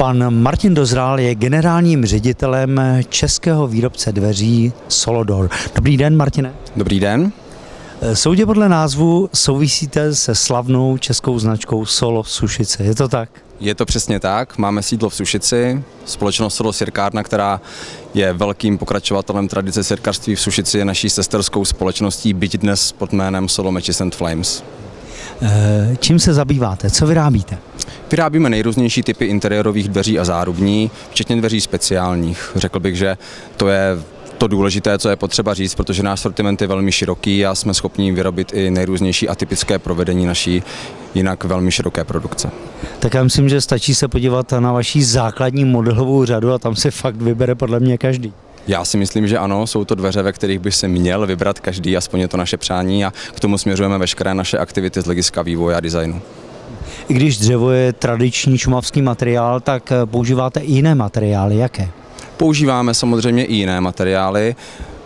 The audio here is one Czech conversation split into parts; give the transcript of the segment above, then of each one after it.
Pan Martin Dozrál je generálním ředitelem českého výrobce dveří Solodor. Dobrý den, Martine. Dobrý den. Soudě podle názvu souvisíte se slavnou českou značkou Solo Sušice, je to tak? Je to přesně tak. Máme sídlo v Sušici, společnost Solo Sirkárna, která je velkým pokračovatelem tradice sirkarství v Sušici, je naší sesterskou společností, byť dnes pod jménem Solo Matches and Flames. Eh, čím se zabýváte? Co vyrábíte? Vyrábíme nejrůznější typy interiérových dveří a zárubní, včetně dveří speciálních. Řekl bych, že to je to důležité, co je potřeba říct, protože náš sortiment je velmi široký a jsme schopni vyrobit i nejrůznější atypické provedení naší jinak velmi široké produkce. Tak já myslím, že stačí se podívat na vaší základní modelovou řadu a tam si fakt vybere podle mě každý. Já si myslím, že ano, jsou to dveře, ve kterých by se měl vybrat každý, aspoň je to naše přání a k tomu směřujeme veškeré naše aktivity z hlediska vývoje a designu. I když dřevo je tradiční šumavský materiál, tak používáte i jiné materiály. Jaké? Používáme samozřejmě i jiné materiály.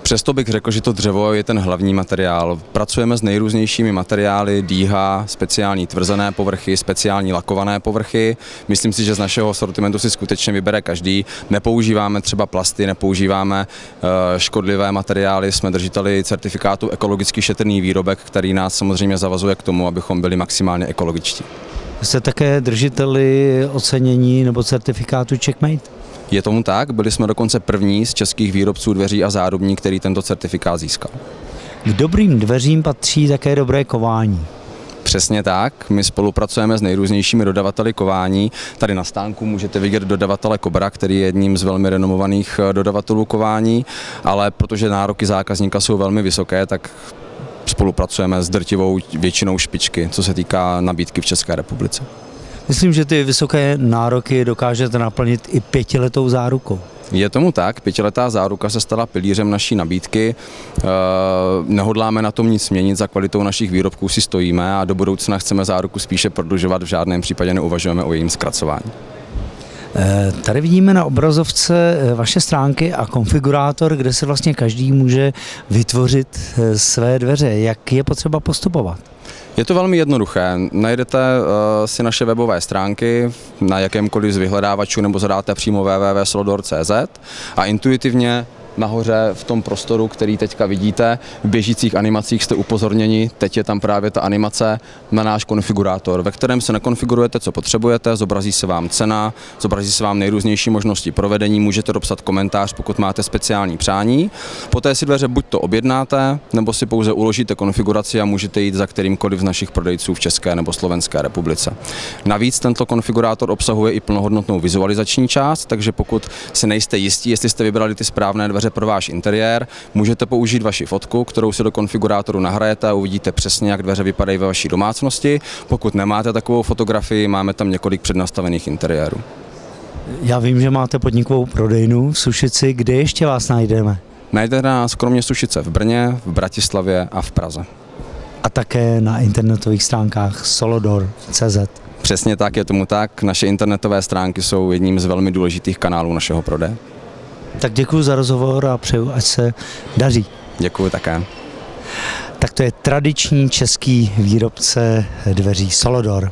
Přesto bych řekl, že to dřevo je ten hlavní materiál. Pracujeme s nejrůznějšími materiály, dýha, speciální tvrzené povrchy, speciální lakované povrchy. Myslím si, že z našeho sortimentu si skutečně vybere každý. Nepoužíváme třeba plasty, nepoužíváme eh, škodlivé materiály, jsme držiteli certifikátu ekologicky šetrný výrobek, který nás samozřejmě zavazuje k tomu, abychom byli maximálně ekologičtí. Jste také držiteli ocenění nebo certifikátu Checkmate? Je tomu tak, byli jsme dokonce první z českých výrobců dveří a zárubní, který tento certifikát získal. K dobrým dveřím patří také dobré kování. Přesně tak. My spolupracujeme s nejrůznějšími dodavateli kování. Tady na stánku můžete vidět dodavatele Kobra, který je jedním z velmi renomovaných dodavatelů kování, ale protože nároky zákazníka jsou velmi vysoké, tak spolupracujeme s drtivou většinou špičky, co se týká nabídky v České republice. Myslím, že ty vysoké nároky dokážete naplnit i pětiletou zárukou. Je tomu tak, pětiletá záruka se stala pilířem naší nabídky. Eh, nehodláme na tom nic měnit, za kvalitou našich výrobků si stojíme a do budoucna chceme záruku spíše prodlužovat, v žádném případě neuvažujeme o jejím zkracování. Eh, tady vidíme na obrazovce eh, vaše stránky a konfigurátor, kde se vlastně každý může vytvořit své dveře. Jak je potřeba postupovat? Je to velmi jednoduché. Najdete uh, si naše webové stránky na jakémkoliv z vyhledávačů nebo zadáte přímo www.solodor.cz a intuitivně nahoře v tom prostoru, který teďka vidíte. V běžících animacích jste upozorněni, teď je tam právě ta animace na náš konfigurátor, ve kterém se nekonfigurujete, co potřebujete, zobrazí se vám cena, zobrazí se vám nejrůznější možnosti provedení, můžete dopsat komentář, pokud máte speciální přání. Poté si dveře buď to objednáte, nebo si pouze uložíte konfiguraci a můžete jít za kterýmkoliv z našich prodejců v České nebo Slovenské republice. Navíc tento konfigurátor obsahuje i plnohodnotnou vizualizační část, takže pokud si nejste jistí, jestli jste vybrali ty správné dveře, dveře pro váš interiér. Můžete použít vaši fotku, kterou si do konfigurátoru nahrajete a uvidíte přesně, jak dveře vypadají ve vaší domácnosti. Pokud nemáte takovou fotografii, máme tam několik přednastavených interiérů. Já vím, že máte podnikovou prodejnu v Sušici. Kde ještě vás najdeme? Najdete nás kromě Sušice v Brně, v Bratislavě a v Praze. A také na internetových stránkách solodor.cz. Přesně tak, je tomu tak. Naše internetové stránky jsou jedním z velmi důležitých kanálů našeho prodeje. Tak děkuji za rozhovor a přeju, ať se daří. Děkuji také. Tak to je tradiční český výrobce dveří Solodor.